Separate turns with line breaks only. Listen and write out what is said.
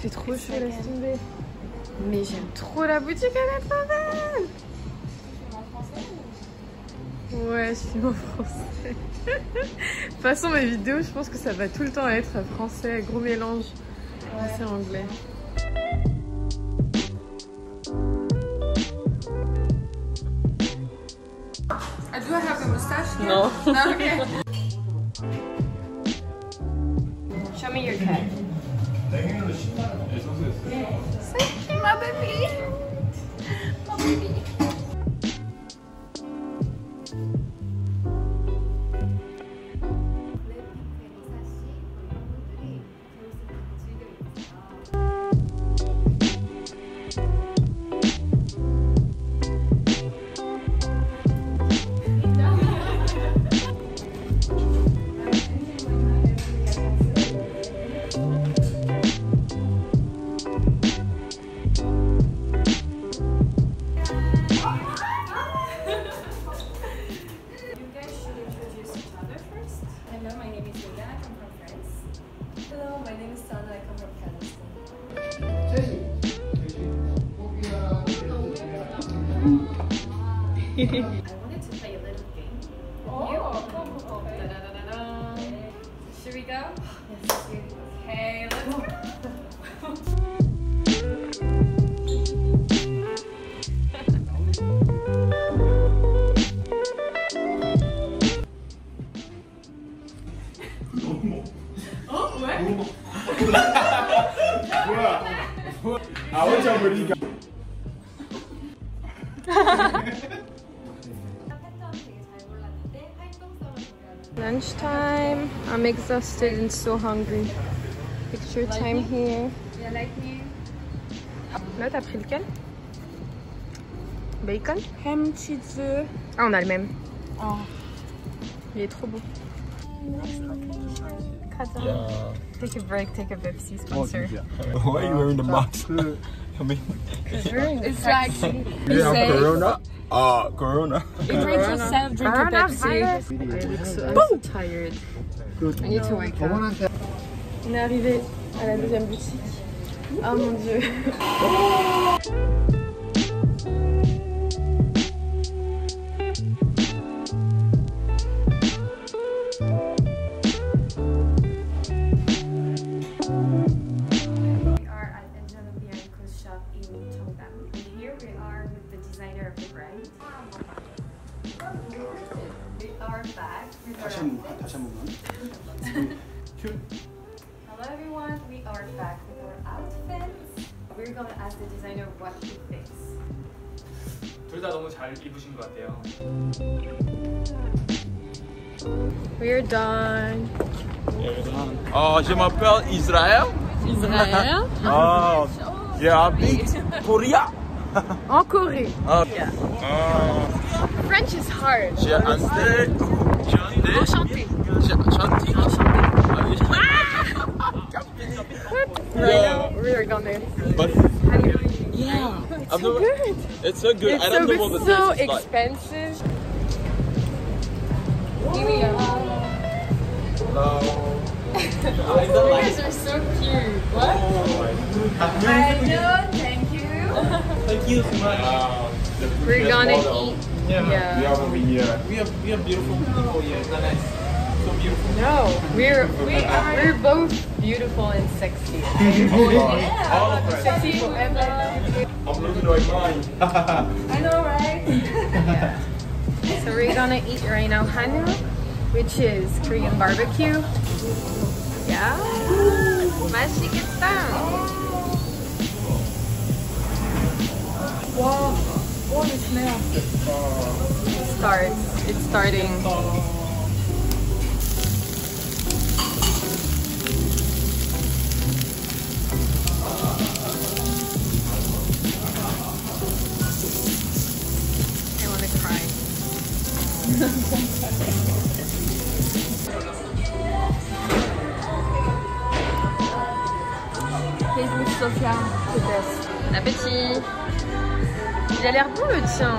fait trop chaud, laisse tomber. Mais j'aime trop la boutique, elle est trop belle Ouais, je filme en français. de toute façon, mes vidéos, je pense que ça va tout le temps être français, gros mélange français-anglais.
Do I have the mustache? No.
no. Ah,
My baby. My baby.
오늘
진짜 옛날
게임. Should we go? Okay, let's go. 뭐야? 뭐야?
아 혼자 보니까
Lunchtime. I'm exhausted and so hungry. Picture time here.
Yeah, like me.
Là, t'as pris lequel? Bacon? Ham, cheese. Ah, on a le même.
Oh.
Il est trop beau.
야
Take a break, take a Pepsi sponsor.
Why are you wearing the mask? I mean
It's like
you have corona? Ah, corona
you drink yourself, drink a Pepsi.
So tired. I need to wake up. On est arrivé à la deuxième boutique. Oh mon dieu.
다시 한 번 다시 한 번만.
Hello everyone, we are back with our outfits. We're gonna ask the designer what he thinks.
둘 다 너무 잘 입으신 것 같아요.
We're done.
아, je m'appelle Israël
Israël.
아, j'habite Korea
En Corée.
아,
Yeah.
아,
French is hard.
j'ai André Chanté
Enchanté.
Chanté
Right now, we're gonna.
But yeah, I've never,
Good.
it's so good.
It's
I
so,
don't know
it's
what the
so
taste is like.
expensive.
Here we are.
No.
You guys are so cute. What?
Hello, thank you.
Thank you so much.
Wow.
We're gonna eat.
Yeah.
yeah.
We are we are.
We are, we are beautiful people here. It's not nice. So beautiful.
No, we're we are we're both beautiful and sexy.
Oh, oh, All of us.
Sexy forever.
I'm losing my mind.
I know, right? yeah.
So we're gonna eat right now hanu, which is Korean barbecue. Yeah. Magic it's
down. Oh, the smell.
Start. It's starting. I wanna cry.
Tastes with Sophia. The best.
Bon appétit. Il a l'air bon le tien.